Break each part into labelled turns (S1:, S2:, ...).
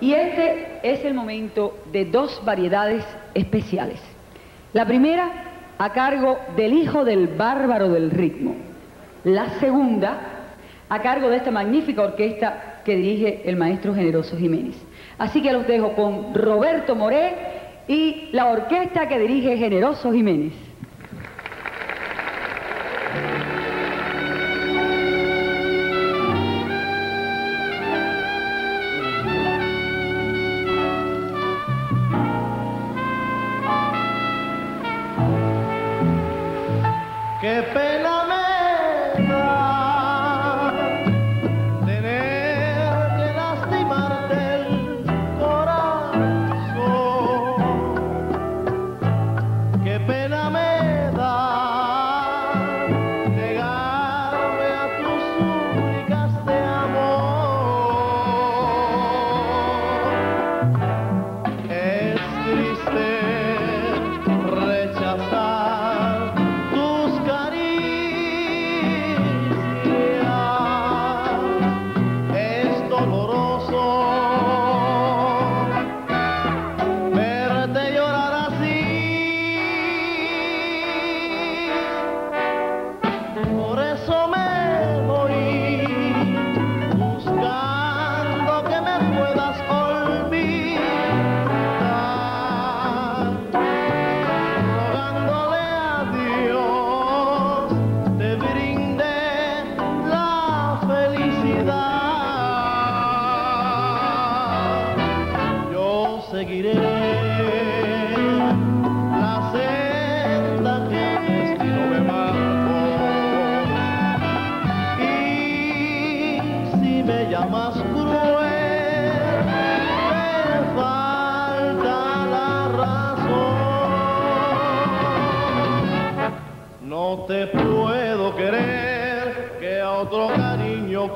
S1: Y este es el momento de dos variedades especiales. La primera a cargo del hijo del bárbaro del ritmo. La segunda a cargo de esta magnífica orquesta que dirige el maestro Generoso Jiménez. Así que los dejo con Roberto Moré y la orquesta que dirige Generoso Jiménez.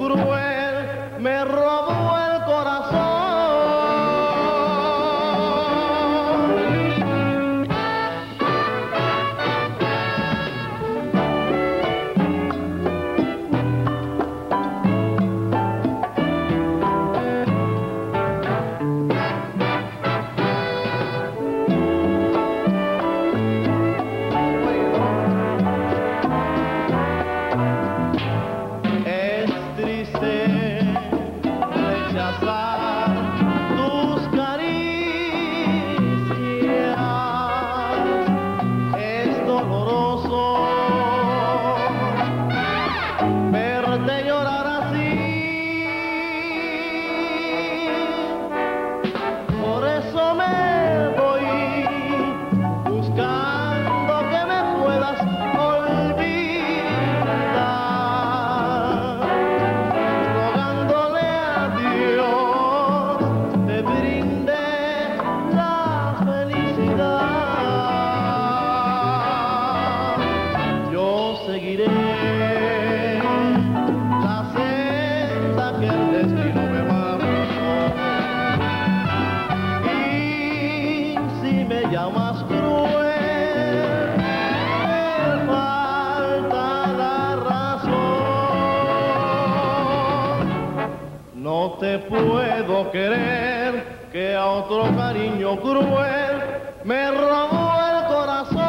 S2: Cruel me puedo querer, que a otro cariño cruel me robó el corazón.